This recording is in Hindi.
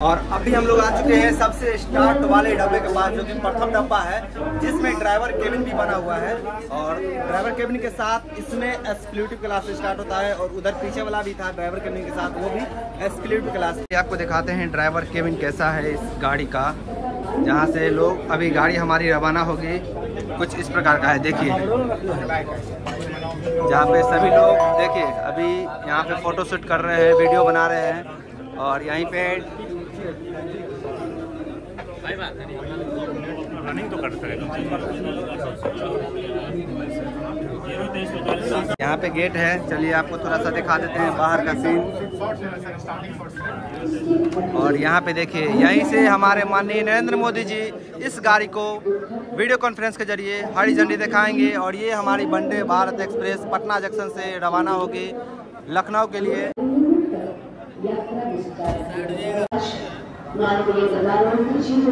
और अभी हम लोग आ चुके हैं सबसे स्टार्ट वाले डब्बे के पास, जो कि प्रथम डब्बा है, जिसमें ड्राइवर केबिन भी बना हुआ है। और ड्राइवर केबिन के साथ इसमें एक्सक्लूटिव क्लास स्टार्ट होता है और उधर पीछे वाला भी था ड्राइवर केबिन के साथ, वो भी एक्सक्लूटिव क्लास आपको दिखाते हैं ड्राइवर केबिन कैसा है इस गाड़ी का, जहाँ से लोग, अभी गाड़ी हमारी रवाना होगी कुछ इस प्रकार का है, देखिए। जहाँ पे सभी लोग, देखिए, अभी यहाँ पे फ़ोटो शूट कर रहे हैं वीडियो बना रहे हैं, और यहीं पे यहाँ पे गेट है। चलिए आपको थोड़ा सा दिखा देते हैं बाहर का सीन और यहाँ पे देखिए, यहीं से हमारे माननीय नरेंद्र मोदी जी इस गाड़ी को वीडियो कॉन्फ्रेंस के ज़रिए हरी झंडी दिखाएँगे और ये हमारी वंदे भारत एक्सप्रेस पटना जंक्शन से रवाना होगी लखनऊ के लिए। माननीय प्रधानमंत्री जी